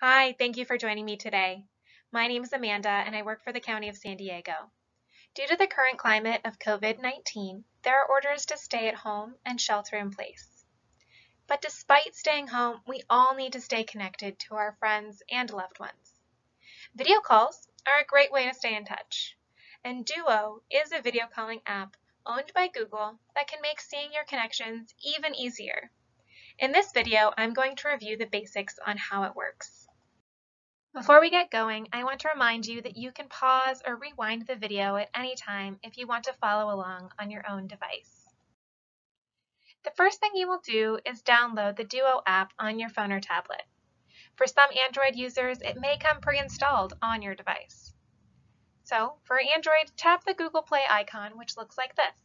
Hi, thank you for joining me today. My name is Amanda and I work for the County of San Diego. Due to the current climate of COVID-19, there are orders to stay at home and shelter in place. But despite staying home, we all need to stay connected to our friends and loved ones. Video calls are a great way to stay in touch. And Duo is a video calling app owned by Google that can make seeing your connections even easier. In this video, I'm going to review the basics on how it works. Before we get going, I want to remind you that you can pause or rewind the video at any time if you want to follow along on your own device. The first thing you will do is download the Duo app on your phone or tablet. For some Android users, it may come pre-installed on your device. So, for Android, tap the Google Play icon, which looks like this.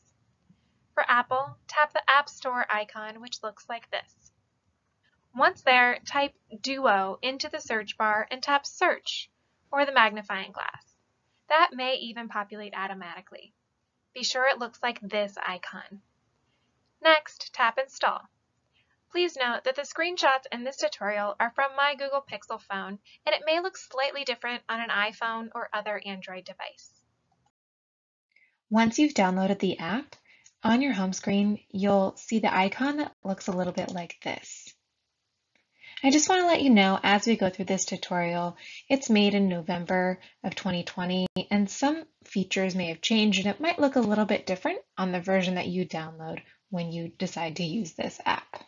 For Apple, tap the App Store icon, which looks like this. Once there, type Duo into the search bar and tap Search or the magnifying glass. That may even populate automatically. Be sure it looks like this icon. Next, tap Install. Please note that the screenshots in this tutorial are from my Google Pixel phone and it may look slightly different on an iPhone or other Android device. Once you've downloaded the app, on your home screen, you'll see the icon that looks a little bit like this. I just want to let you know as we go through this tutorial, it's made in November of 2020 and some features may have changed and it might look a little bit different on the version that you download when you decide to use this app.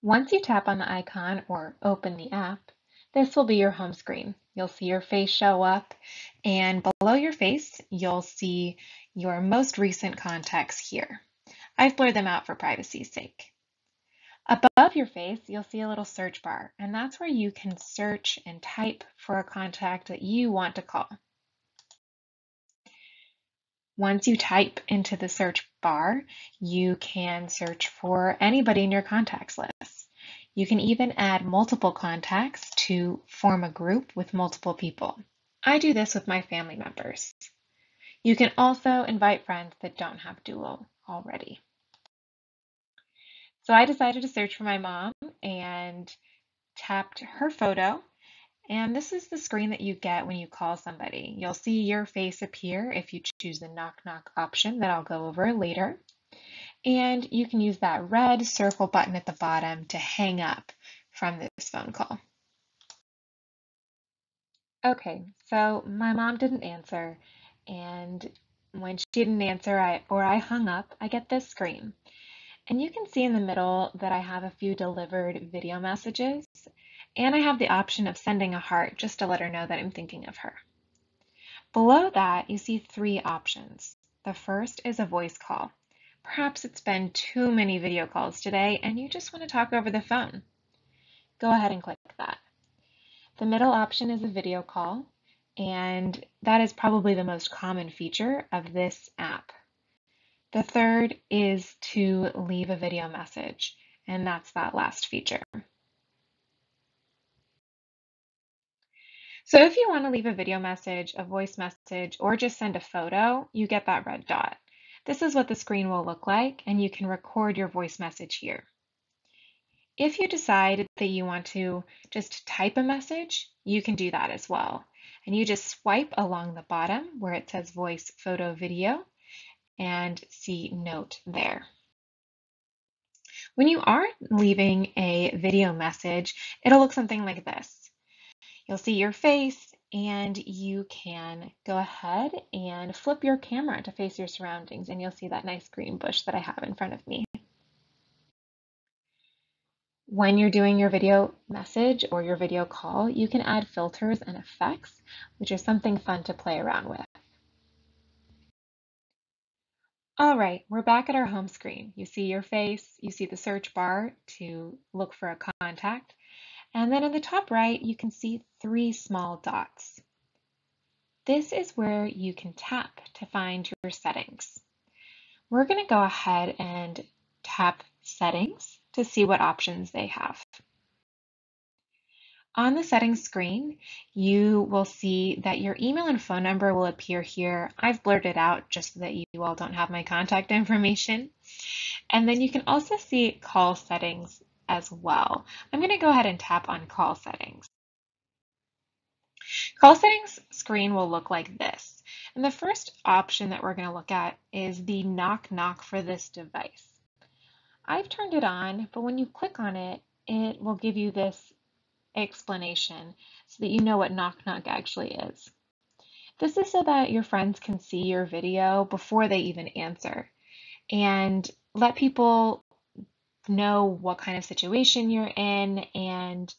Once you tap on the icon or open the app, this will be your home screen. You'll see your face show up and below your face, you'll see your most recent contacts here. I've blurred them out for privacy's sake. Above your face, you'll see a little search bar, and that's where you can search and type for a contact that you want to call. Once you type into the search bar, you can search for anybody in your contacts list. You can even add multiple contacts to form a group with multiple people. I do this with my family members. You can also invite friends that don't have Duo already. So I decided to search for my mom and tapped her photo. And this is the screen that you get when you call somebody. You'll see your face appear if you choose the knock knock option that I'll go over later. And you can use that red circle button at the bottom to hang up from this phone call. Okay, so my mom didn't answer and when she didn't answer I, or I hung up, I get this screen. And you can see in the middle that I have a few delivered video messages, and I have the option of sending a heart just to let her know that I'm thinking of her. Below that, you see three options. The first is a voice call. Perhaps it's been too many video calls today and you just want to talk over the phone. Go ahead and click that. The middle option is a video call, and that is probably the most common feature of this app. The third is to leave a video message, and that's that last feature. So if you want to leave a video message, a voice message, or just send a photo, you get that red dot. This is what the screen will look like, and you can record your voice message here. If you decide that you want to just type a message, you can do that as well and you just swipe along the bottom where it says voice, photo, video and see note there. When you are leaving a video message, it'll look something like this. You'll see your face and you can go ahead and flip your camera to face your surroundings and you'll see that nice green bush that I have in front of me. When you're doing your video message or your video call, you can add filters and effects, which is something fun to play around with. All right, we're back at our home screen. You see your face, you see the search bar to look for a contact, and then in the top right, you can see three small dots. This is where you can tap to find your settings. We're going to go ahead and tap Settings to see what options they have. On the settings screen, you will see that your email and phone number will appear here. I've blurred it out just so that you all don't have my contact information. And then you can also see call settings as well. I'm going to go ahead and tap on call settings. Call settings screen will look like this. And the first option that we're going to look at is the knock knock for this device. I've turned it on, but when you click on it, it will give you this explanation so that you know what knock knock actually is. This is so that your friends can see your video before they even answer and let people know what kind of situation you're in and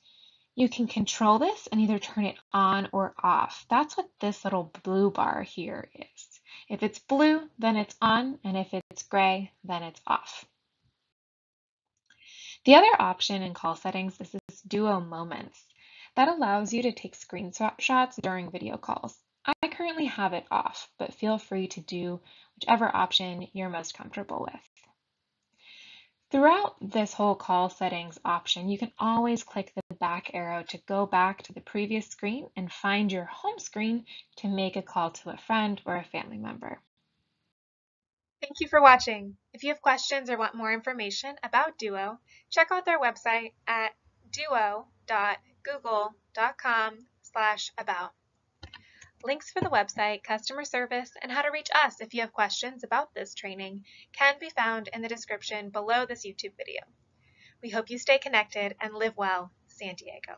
you can control this and either turn it on or off. That's what this little blue bar here is. If it's blue, then it's on, and if it's gray, then it's off. The other option in call settings is this Duo Moments. That allows you to take screenshots during video calls. I currently have it off, but feel free to do whichever option you're most comfortable with. Throughout this whole call settings option, you can always click the back arrow to go back to the previous screen and find your home screen to make a call to a friend or a family member. Thank you for watching. If you have questions or want more information about Duo, check out their website at duo.google.com slash about. Links for the website, customer service, and how to reach us if you have questions about this training can be found in the description below this YouTube video. We hope you stay connected and live well, San Diego.